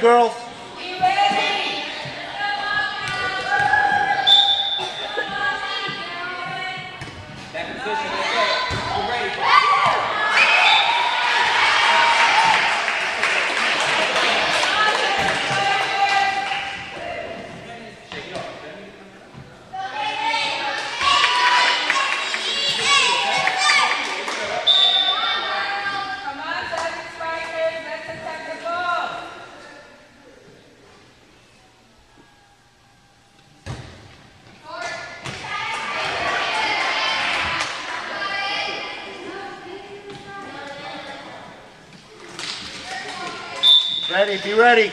Be ready, girls. Come be ready.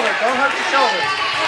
Shoulder, don't hurt your shoulder.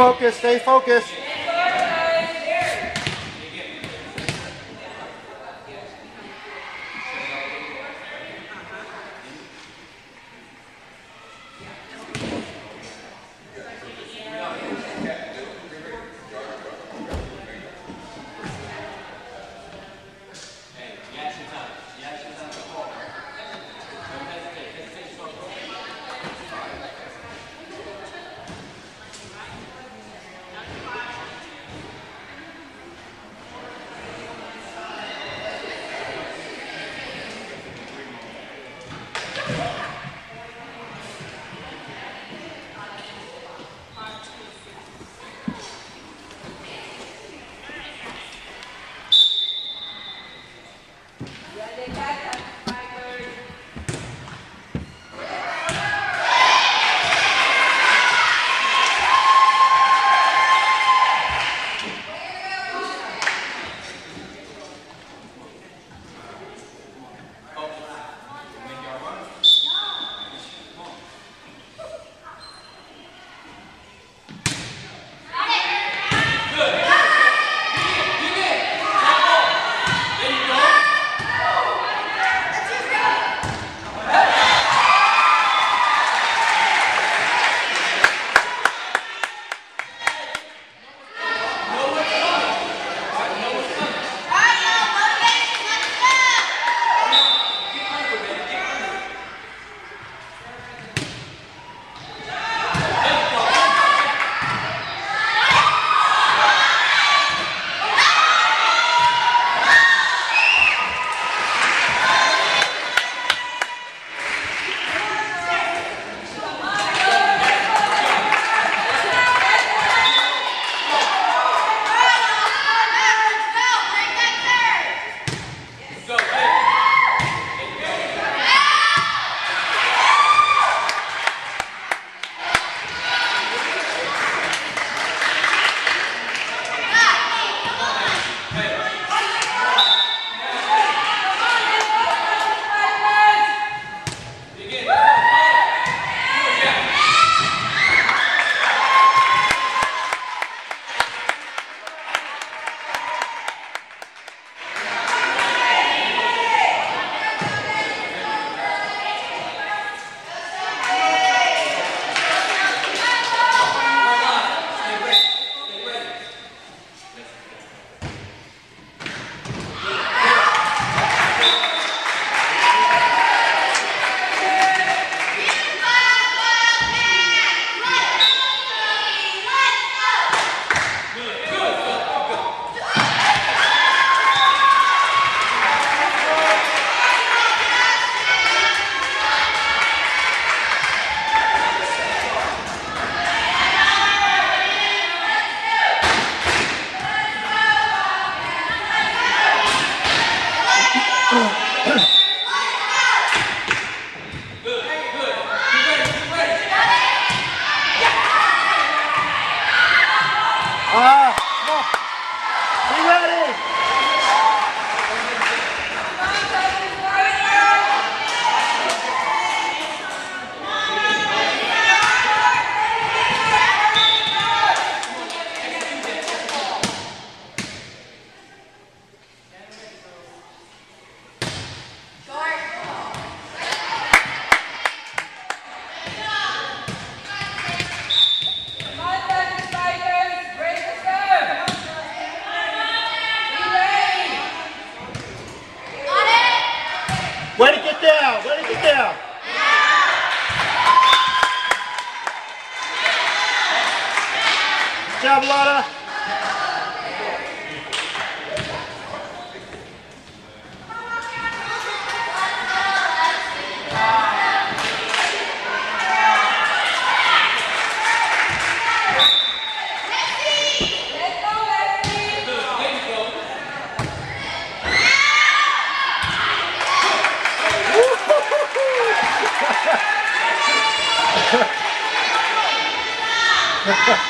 Focused, stay focused. Good job, Lotta. Go, Leslie.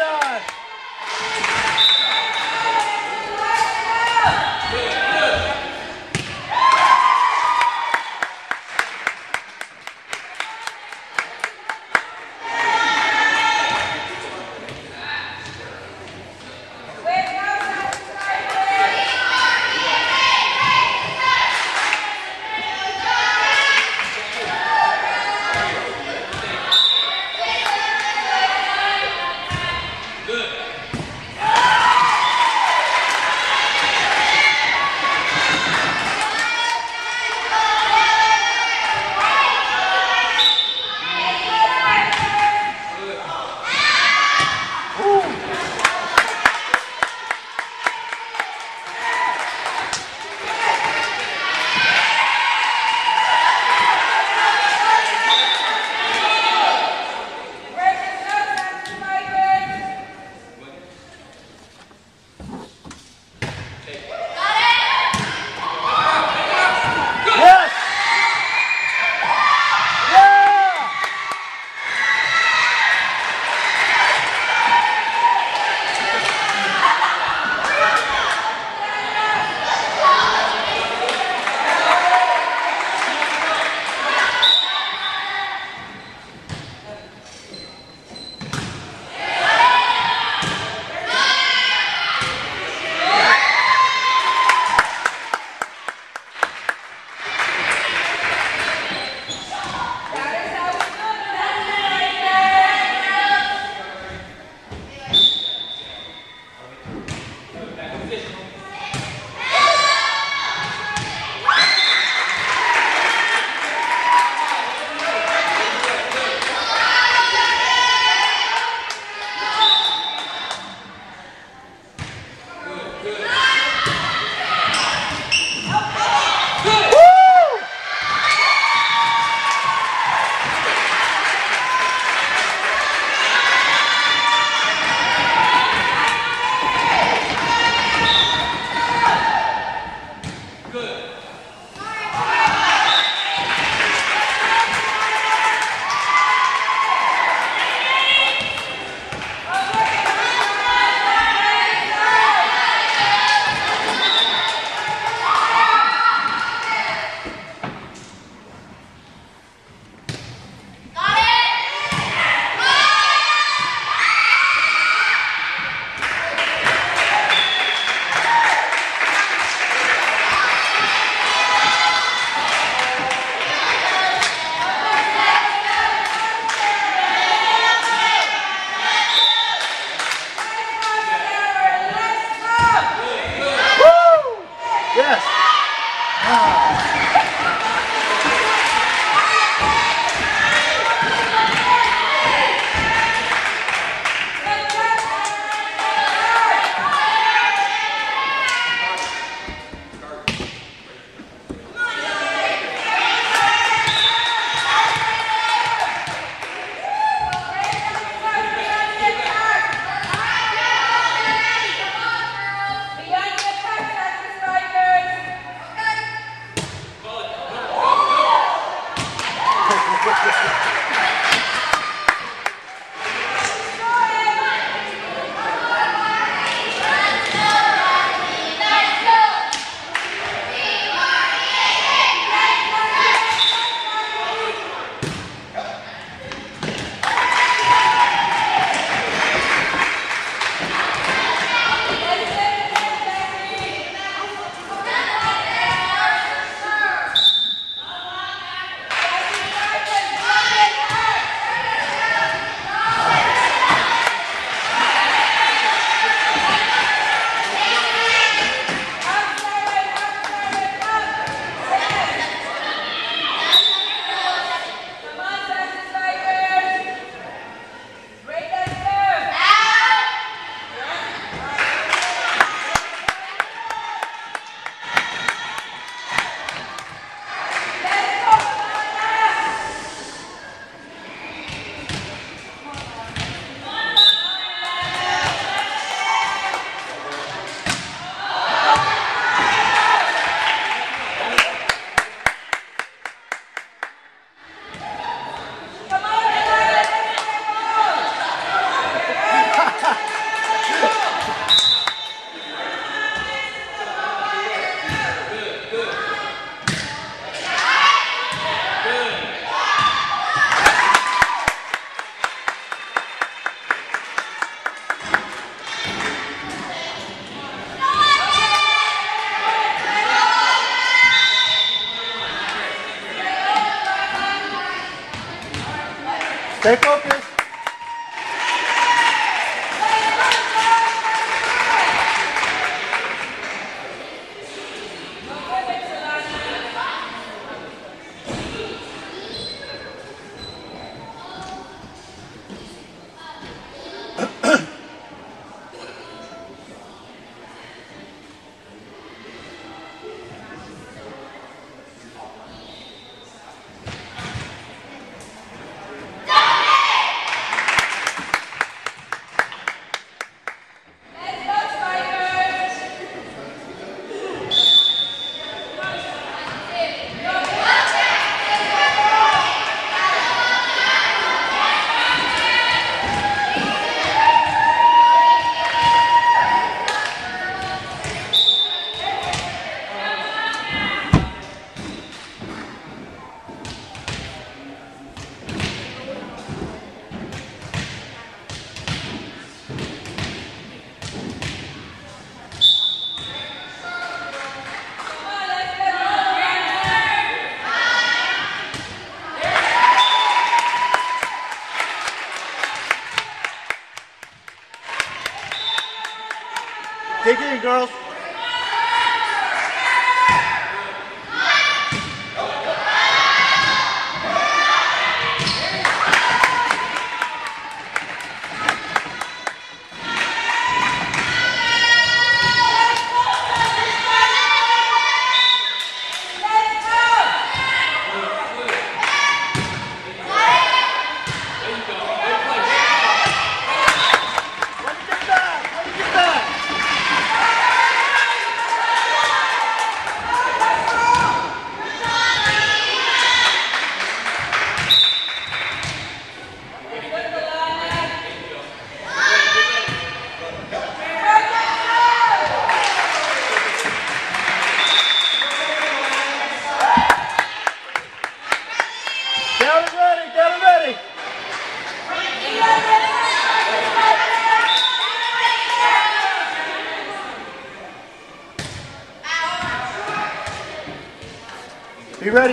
Stay focused.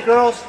Girls.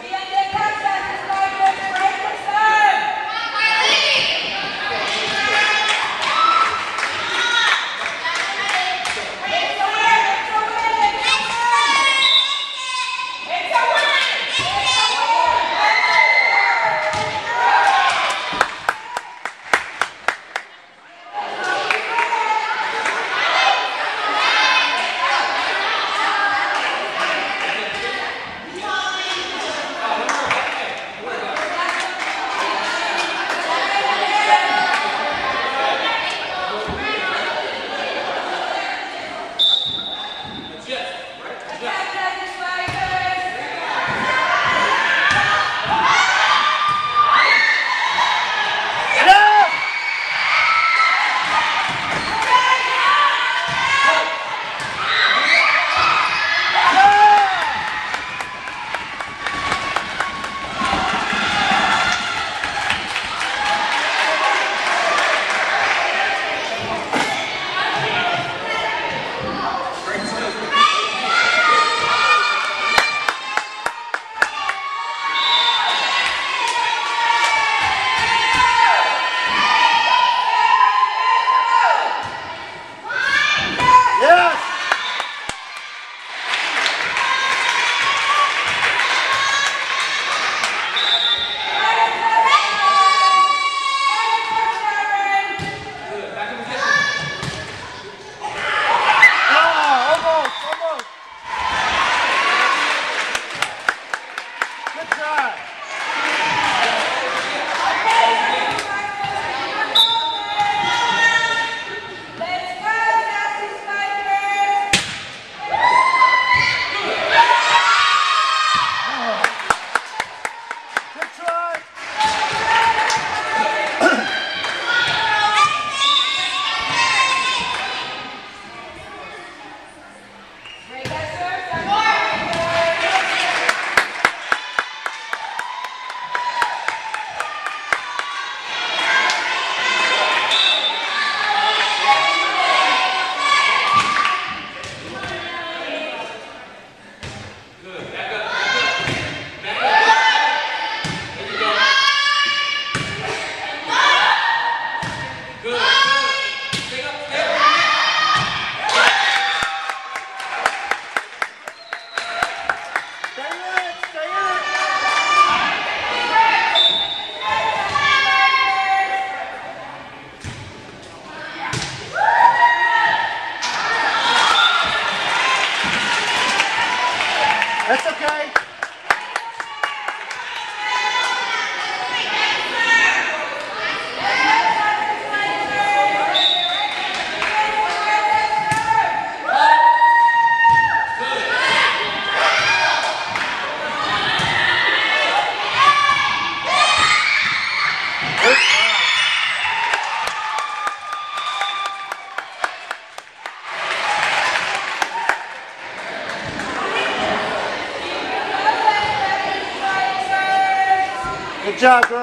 Job, girl.